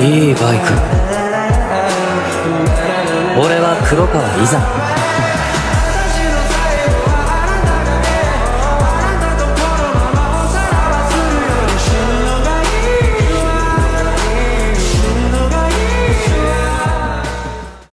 いいバイク。俺は黒川伊沢